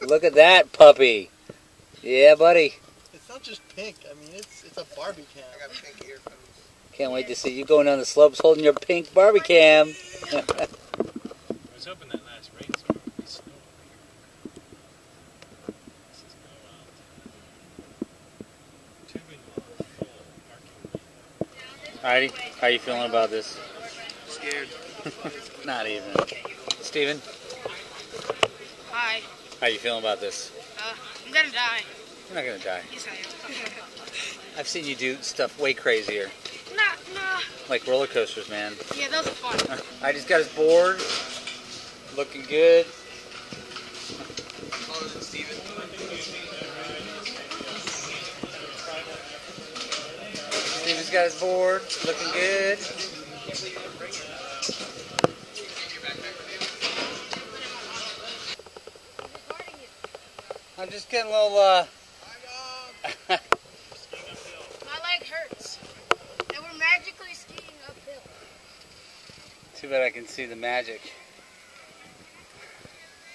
Look at that puppy. Yeah, buddy. It's not just pink. I mean, it's it's a Barbie cam. I got pink earphones. Can't wait to see you going down the slopes holding your pink Barbie cam. I was hoping that last rainstorm would be snow over here. This is no out. Tubing full parking lot. Alrighty, how you feeling about this? Scared. Not even. Steven, Hi. How you feeling about this? Uh, I'm gonna die. You're not gonna die. Yes, I am. I've seen you do stuff way crazier, nah, nah. like roller coasters, man. Yeah, those are fun. I just got his board, looking good. Taller than Steven. Steven's got his board, looking good. I'm just getting a little, uh, My leg hurts. And we're magically skiing uphill. too bad I can see the magic.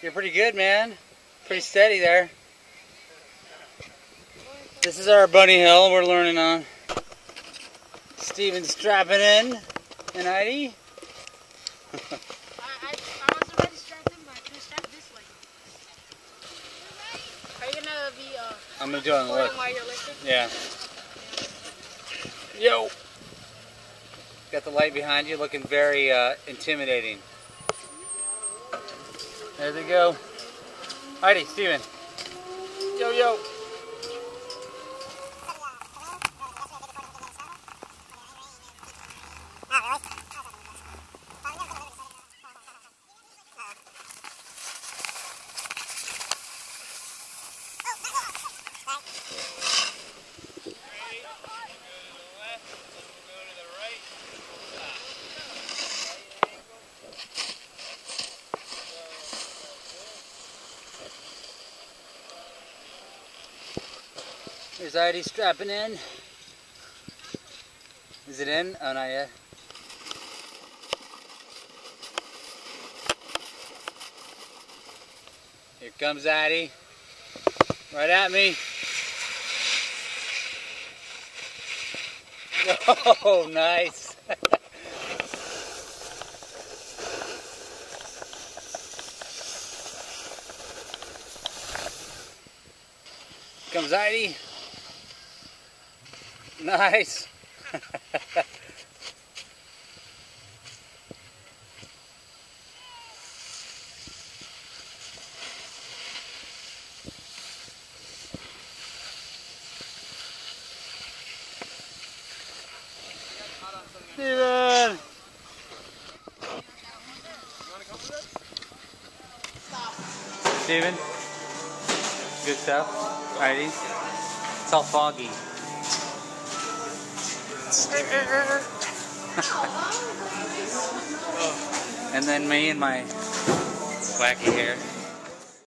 You're pretty good, man. Pretty steady there. This is our bunny hill we're learning on. Steven's strapping in. And Heidi? I, I, I was already strapped in, but I couldn't strap this leg. Are you gonna be uh, I'm gonna do it on the recording left. while you're lifting? Yeah. Yo! Got the light behind you looking very uh, intimidating. There they go. Heidi, Steven. Yo, yo. There's Heidi strapping in. Is it in? Oh, not yet. Here comes Addy. Right at me. Oh, nice. comes Heidi. Nice. Steven! Steven? Good stuff? Heidi? It's all foggy. and then me and my wacky hair.